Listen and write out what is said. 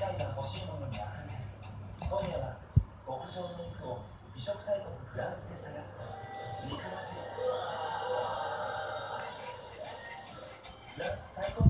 世界が欲しいものにあふれる今夜は極上の肉を美食大国フランスで探す。肉の地フランス最高